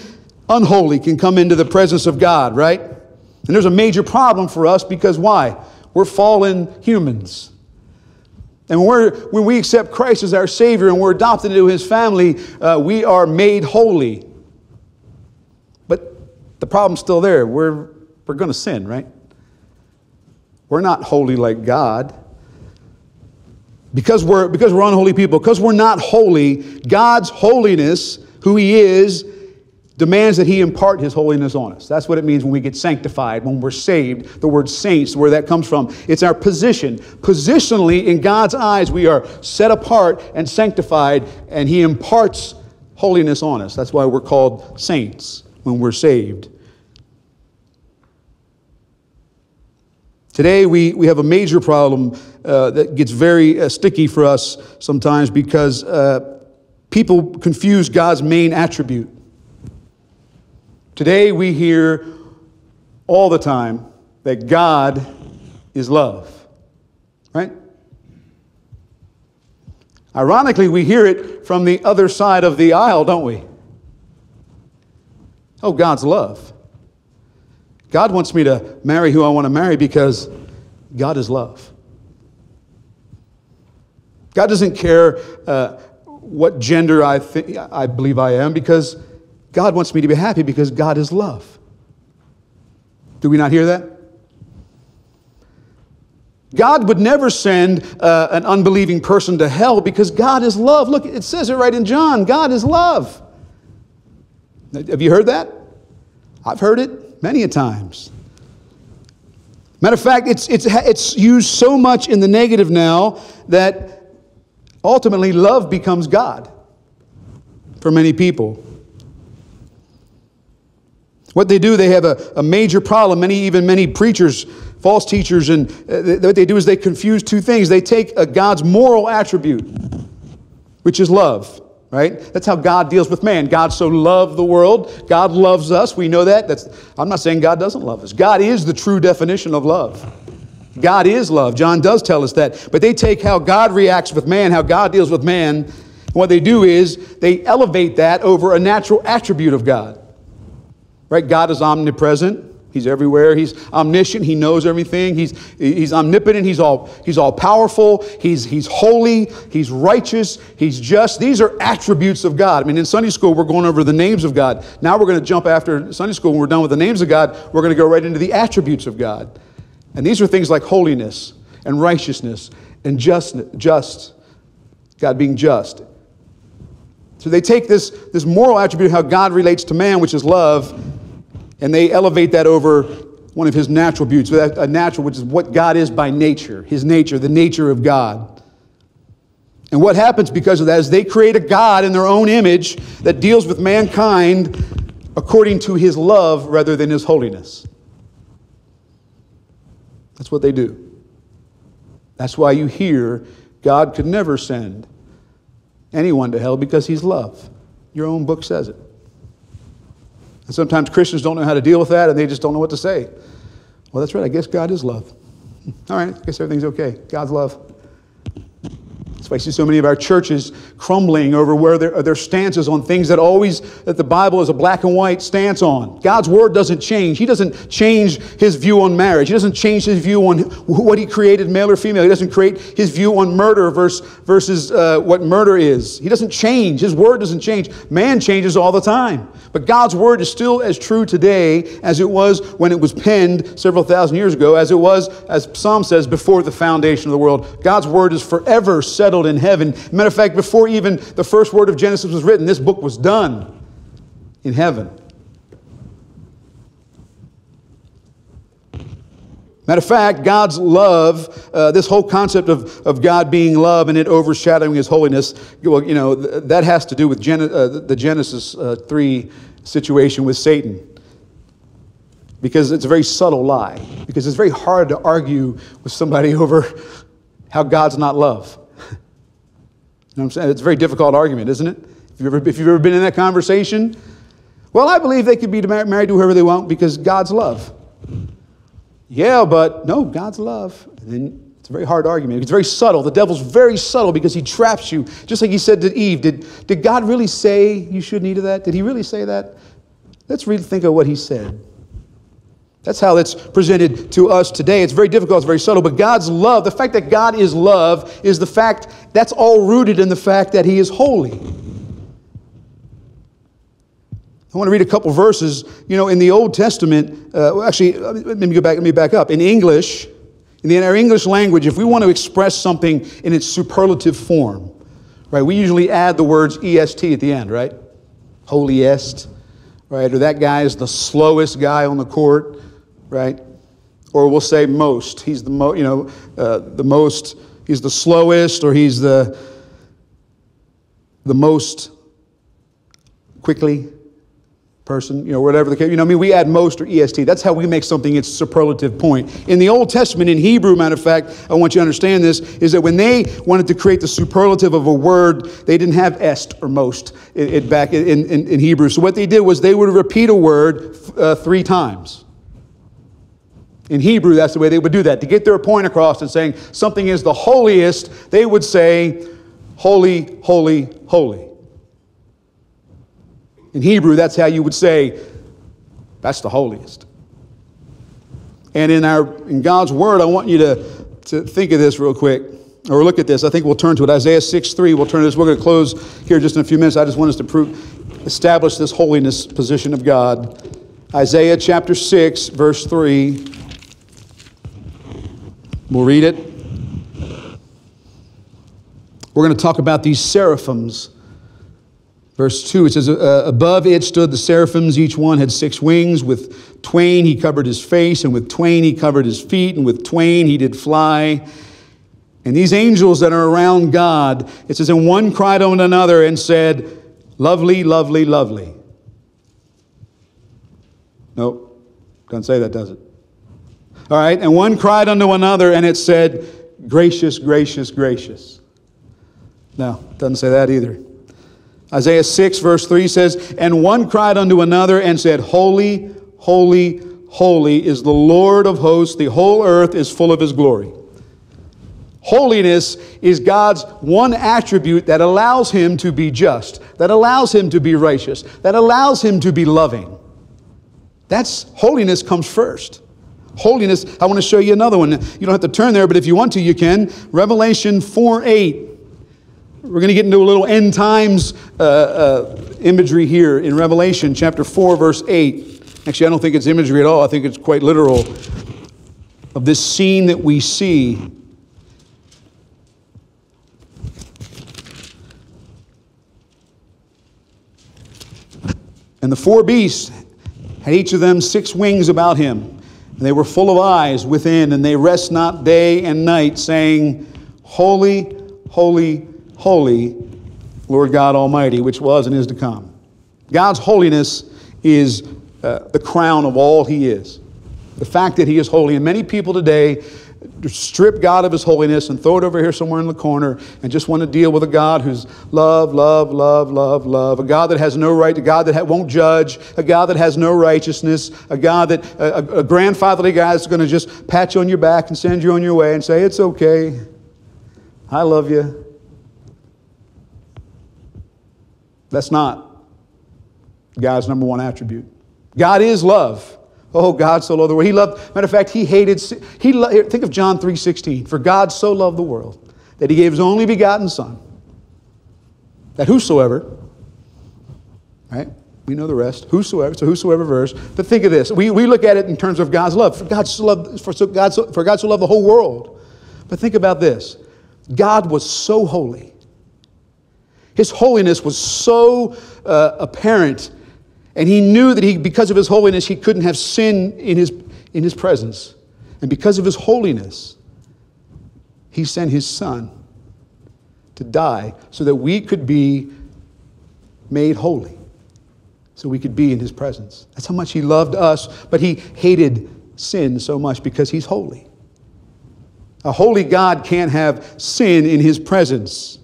unholy can come into the presence of God, right? And there's a major problem for us because why? We're fallen humans. And when, when we accept Christ as our Savior and we're adopted into His family, uh, we are made holy. But the problem's still there. We're, we're going to sin, right? We're not holy like God. Because we're, because we're unholy people, because we're not holy, God's holiness, who He is, demands that He impart His holiness on us. That's what it means when we get sanctified, when we're saved. The word saints, where that comes from, it's our position. Positionally, in God's eyes, we are set apart and sanctified, and He imparts holiness on us. That's why we're called saints when we're saved. Today, we, we have a major problem uh, that gets very uh, sticky for us sometimes because uh, people confuse God's main attribute. Today, we hear all the time that God is love, right? Ironically, we hear it from the other side of the aisle, don't we? Oh, God's love. God wants me to marry who I want to marry because God is love. God doesn't care uh, what gender I, th- I believe I am because God wants me to be happy because God is love. Do we not hear that? God would never send uh, an unbelieving person to hell because God is love. Look, it says it right in John God is love. Have you heard that? I've heard it many a times. Matter of fact, it's, it's, it's used so much in the negative now that ultimately love becomes God for many people. What they do, they have a, a major problem. Many, even many preachers, false teachers, and uh, what they do is they confuse two things. They take a God's moral attribute, which is love, right? That's how God deals with man. God so loved the world. God loves us. We know that. That's, I'm not saying God doesn't love us. God is the true definition of love. God is love. John does tell us that. But they take how God reacts with man, how God deals with man, and what they do is they elevate that over a natural attribute of God. Right? God is omnipresent. He's everywhere. He's omniscient. He knows everything. He's, he's omnipotent. He's all, he's all powerful. He's, he's holy. He's righteous. He's just. These are attributes of God. I mean, in Sunday school, we're going over the names of God. Now we're going to jump after Sunday school. When we're done with the names of God, we're going to go right into the attributes of God. And these are things like holiness and righteousness and just, just God being just. So they take this, this moral attribute, of how God relates to man, which is love, and they elevate that over one of his natural beauties, a natural, which is what God is by nature, his nature, the nature of God. And what happens because of that is they create a God in their own image that deals with mankind according to his love rather than his holiness. That's what they do. That's why you hear God could never send anyone to hell because he's love. Your own book says it. And sometimes Christians don't know how to deal with that and they just don't know what to say. Well, that's right. I guess God is love. All right. I guess everything's okay. God's love. That's why I see so many of our churches crumbling over where their, their stances on things that always, that the Bible is a black and white stance on. God's word doesn't change. He doesn't change his view on marriage. He doesn't change his view on what he created, male or female. He doesn't create his view on murder versus, versus uh, what murder is. He doesn't change. His word doesn't change. Man changes all the time. But God's word is still as true today as it was when it was penned several thousand years ago, as it was, as Psalm says, before the foundation of the world. God's word is forever settled settled in heaven. Matter of fact, before even the first word of Genesis was written, this book was done in heaven. Matter of fact, God's love, uh, this whole concept of, of God being love and it overshadowing His holiness, well, you know, th- that has to do with Gen- uh, the Genesis uh, 3 situation with Satan. Because it's a very subtle lie. Because it's very hard to argue with somebody over how God's not love know what I'm saying? It's a very difficult argument, isn't it? If you've, ever, if you've ever been in that conversation, well, I believe they could be married to whoever they want because God's love. Yeah, but no, God's love. And then it's a very hard argument. It's very subtle. The devil's very subtle because he traps you, just like he said to Eve. Did, did God really say you shouldn't eat of that? Did he really say that? Let's rethink of what he said. That's how it's presented to us today. It's very difficult, it's very subtle, but God's love, the fact that God is love, is the fact that's all rooted in the fact that He is holy. I want to read a couple verses. You know, in the Old Testament, uh, actually, let me go back. Let me back up. In English, in the, in our English language, if we want to express something in its superlative form, right, we usually add the words est at the end, right? Holiest, right? Or that guy is the slowest guy on the court right? Or we'll say most. He's the most, you know, uh, the most. He's the slowest, or he's the the most quickly person, you know, whatever the case. You know, I mean, we add most or est. That's how we make something its superlative point. In the Old Testament, in Hebrew, matter of fact, I want you to understand this, is that when they wanted to create the superlative of a word, they didn't have est or most it, it back in, in, in, Hebrew. So what they did was they would repeat a word uh, three times. In Hebrew, that's the way they would do that. To get their point across and saying something is the holiest, they would say, Holy, holy, holy. In Hebrew, that's how you would say, That's the holiest. And in, our, in God's Word, I want you to, to think of this real quick, or look at this. I think we'll turn to it. Isaiah 6 3, we'll turn to this. We're going to close here just in a few minutes. I just want us to prove, establish this holiness position of God. Isaiah chapter 6, verse 3. We'll read it. We're going to talk about these seraphims. Verse 2, it says, uh, Above it stood the seraphims. Each one had six wings. With twain he covered his face, and with twain he covered his feet, and with twain he did fly. And these angels that are around God, it says, And one cried on another and said, Lovely, lovely, lovely. Nope, doesn't say that, does it? All right, and one cried unto another, and it said, Gracious, gracious, gracious. No, doesn't say that either. Isaiah 6, verse 3 says, And one cried unto another and said, Holy, holy, holy is the Lord of hosts, the whole earth is full of his glory. Holiness is God's one attribute that allows him to be just, that allows him to be righteous, that allows him to be loving. That's holiness comes first. Holiness, I want to show you another one. You don't have to turn there, but if you want to, you can. Revelation 4 8. We're going to get into a little end times uh, uh, imagery here in Revelation chapter 4, verse 8. Actually, I don't think it's imagery at all, I think it's quite literal of this scene that we see. And the four beasts had each of them six wings about him. And they were full of eyes within, and they rest not day and night, saying, Holy, holy, holy, Lord God Almighty, which was and is to come. God's holiness is uh, the crown of all He is. The fact that He is holy. And many people today strip God of His holiness and throw it over here somewhere in the corner and just want to deal with a God who's love, love, love, love, love. A God that has no right, a God that ha- won't judge, a God that has no righteousness, a God that, a, a grandfatherly guy that's going to just pat you on your back and send you on your way and say, It's okay. I love you. That's not God's number one attribute. God is love. Oh, God so loved the world. He loved, matter of fact, he hated, he think of John 3.16. For God so loved the world that he gave his only begotten son, that whosoever, right? We know the rest. Whosoever, so whosoever verse. But think of this. We, we look at it in terms of God's love. For God so loved, for, so God so, for God so loved the whole world. But think about this. God was so holy. His holiness was so uh, apparent and he knew that he, because of his holiness, he couldn't have sin in his, in his presence. And because of his holiness, he sent his son to die so that we could be made holy, so we could be in his presence. That's how much he loved us, but he hated sin so much because he's holy. A holy God can't have sin in his presence.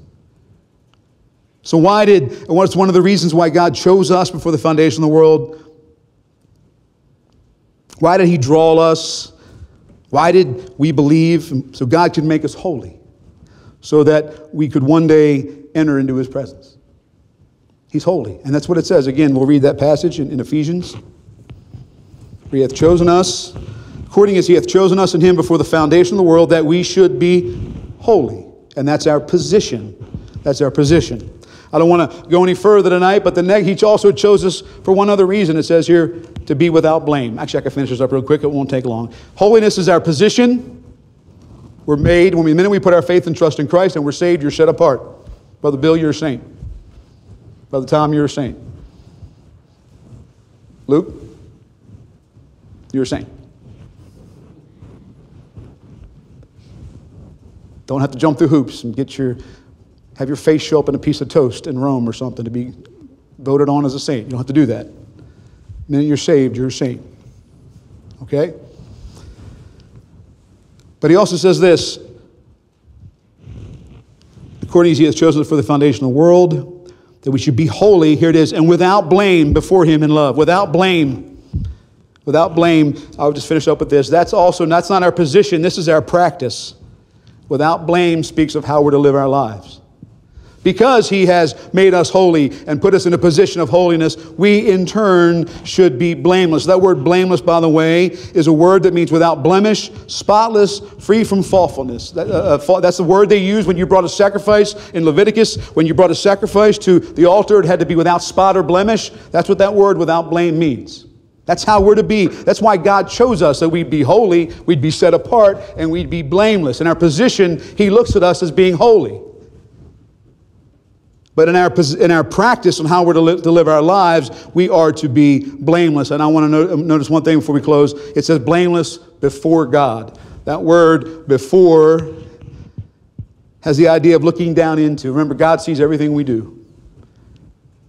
So, why did, what's one of the reasons why God chose us before the foundation of the world? Why did He draw us? Why did we believe? So, God could make us holy, so that we could one day enter into His presence. He's holy. And that's what it says. Again, we'll read that passage in, in Ephesians. For He hath chosen us, according as He hath chosen us in Him before the foundation of the world, that we should be holy. And that's our position. That's our position. I don't want to go any further tonight, but the neg- he also chose us for one other reason. It says here to be without blame. Actually, I can finish this up real quick. It won't take long. Holiness is our position. We're made when we, the minute we put our faith and trust in Christ and we're saved, you're set apart. Brother Bill, you're a saint. Brother Tom, you're a saint. Luke, you're a saint. Don't have to jump through hoops and get your have your face show up in a piece of toast in Rome or something to be voted on as a saint. You don't have to do that. The minute you're saved, you're a saint. Okay? But he also says this according as he has chosen for the foundation of the world, that we should be holy, here it is, and without blame before him in love. Without blame. Without blame. I'll just finish up with this. That's also, that's not our position, this is our practice. Without blame speaks of how we're to live our lives. Because he has made us holy and put us in a position of holiness, we in turn should be blameless. That word blameless, by the way, is a word that means without blemish, spotless, free from faultfulness. That, uh, uh that's the word they used when you brought a sacrifice in Leviticus. When you brought a sacrifice to the altar, it had to be without spot or blemish. That's what that word without blame means. That's how we're to be. That's why God chose us, that we'd be holy, we'd be set apart, and we'd be blameless. In our position, He looks at us as being holy. But in our, in our practice on how we're to, li- to live our lives, we are to be blameless. And I want to no- notice one thing before we close. It says blameless before God. That word before has the idea of looking down into. Remember, God sees everything we do.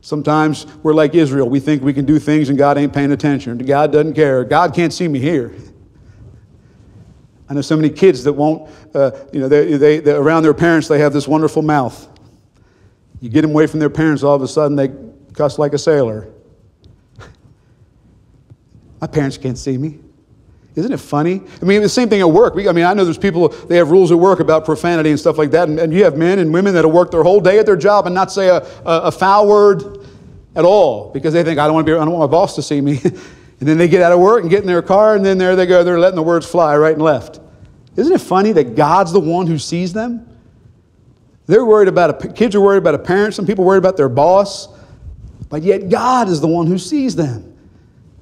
Sometimes we're like Israel. We think we can do things and God ain't paying attention. God doesn't care. God can't see me here. I know so many kids that won't, uh, you know, they, they, around their parents, they have this wonderful mouth. You get them away from their parents, all of a sudden they cuss like a sailor. My parents can't see me. Isn't it funny? I mean, the same thing at work. We, I mean, I know there's people, they have rules at work about profanity and stuff like that, and, and you have men and women that'll work their whole day at their job and not say a, a, a foul word at all because they think, I don't want to be, I don't want my boss to see me. and then they get out of work and get in their car, and then there they go, they're letting the words fly right and left. Isn't it funny that God's the one who sees them? They're worried about, a, kids are worried about a parent, some people worried about their boss, but yet God is the one who sees them.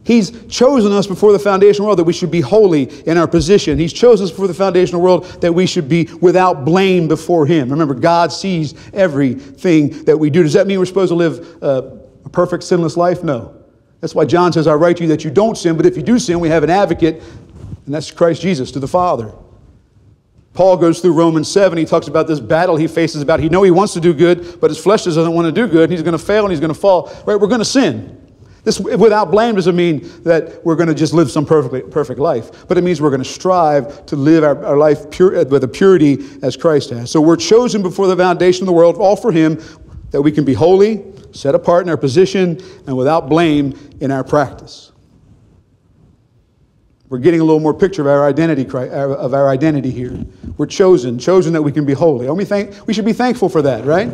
He's chosen us before the foundational world that we should be holy in our position. He's chosen us before the foundational world that we should be without blame before Him. Remember, God sees everything that we do. Does that mean we're supposed to live uh, a perfect, sinless life? No. That's why John says, I write to you that you don't sin, but if you do sin, we have an advocate, and that's Christ Jesus to the Father. Paul goes through Romans 7. He talks about this battle he faces about. He know he wants to do good, but his flesh doesn't want to do good. He's going to fail and he's going to fall. Right? We're going to sin. This without blame doesn't mean that we're going to just live some perfect, perfect life, but it means we're going to strive to live our, our life pure, uh, with a purity as Christ has. So we're chosen before the foundation of the world, all for Him, that we can be holy, set apart in our position, and without blame in our practice. We're getting a little more picture of our identity, uh, of our identity here. We're chosen, chosen that we can be holy. We, thank, we should be thankful for that, right?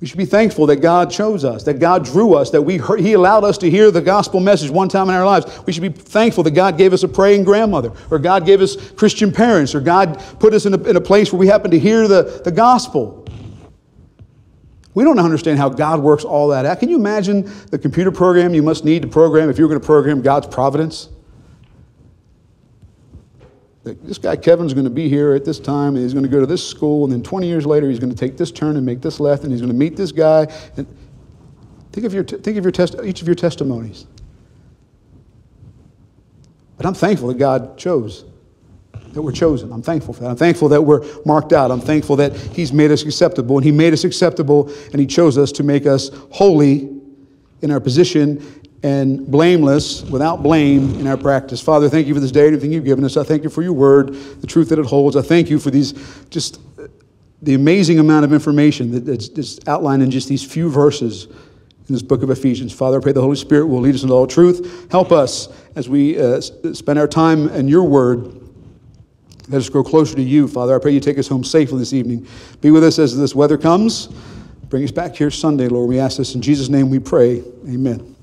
We should be thankful that God chose us, that God drew us, that we heard, He allowed us to hear the gospel message one time in our lives. We should be thankful that God gave us a praying grandmother, or God gave us Christian parents, or God put us in a, in a place where we happen to hear the, the gospel. We don't understand how God works all that out. Can you imagine the computer program you must need to program if you're going to program God's providence? This guy Kevin's going to be here at this time, and he's going to go to this school, and then 20 years later, he's going to take this turn and make this left, and he's going to meet this guy. And think of your, think of your test, each of your testimonies. But I'm thankful that God chose, that we're chosen. I'm thankful for that. I'm thankful that we're marked out. I'm thankful that He's made us acceptable, and He made us acceptable, and He chose us to make us holy in our position and blameless, without blame in our practice. Father, thank you for this day everything you've given us. I thank you for your word, the truth that it holds. I thank you for these just the amazing amount of information that's outlined in just these few verses in this book of Ephesians. Father, I pray the Holy Spirit will lead us into all truth. Help us as we uh, spend our time in your word. Let us grow closer to you, Father. I pray you take us home safely this evening. Be with us as this weather comes. Bring us back here Sunday, Lord. We ask this in Jesus' name we pray. Amen.